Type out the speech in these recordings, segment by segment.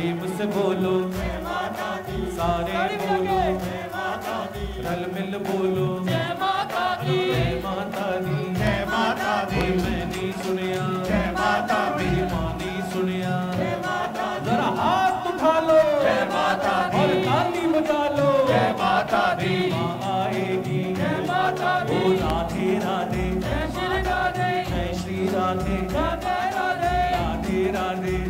प्रेम से बोलो। सारे बोलो। रल मिल बोलो। जय माता दी। जय माता दी। जय माता दी। कोई मैं सुनिया। जय माता दी। मेरी माँ नहीं सुनिया। जरा हाथ उठा लो जय माता दी। और ताली बजा लो जय माता दी। माँ आएगी। जय माता दी। ओ राधे राधे। जय श्री राधे। जय श्री राधे राधे। राधे राधे।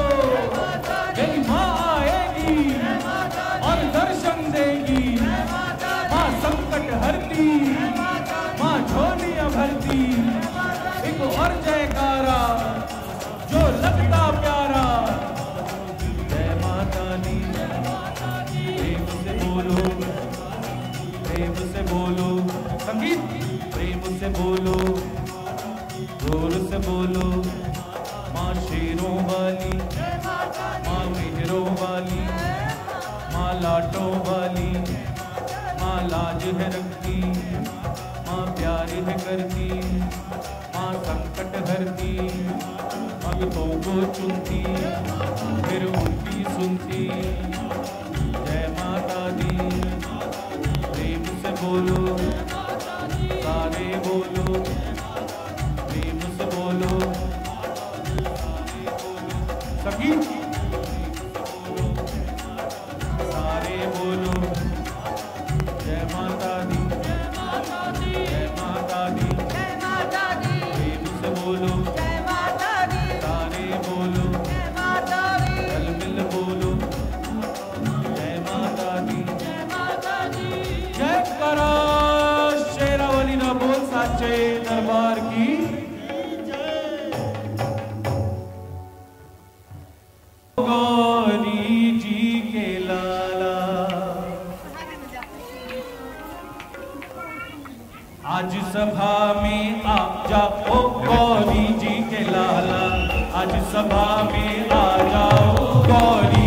ज़ोर से बोलो, माँ शेरों वाली, माँ मेहरों वाली, माँ लाटों वाली, माँ लाज है रखती, माँ प्यार है करती, माँ संकट हरती भक्तों को चुनती, फिर उनकी सुनती। जय माता दी, प्रेम से बोलो साचे दरबार की। गौरी जी के लाला। आज सभा में आ जाओ, गौरी जी के लाला। आज सभा में आ जाओ, गौरी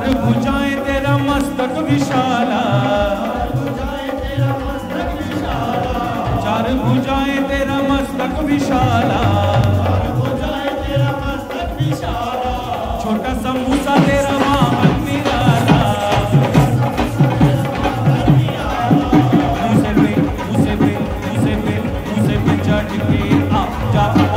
चार भुजाएँ तेरा मस्तक विशाला। चार भुजाएँ तेरा मस्तक विशाला। छोटा सा तेरा माँ निराला मूसे पे मूसे पे मूसे पे मूसे पे चढ़ के आ जा।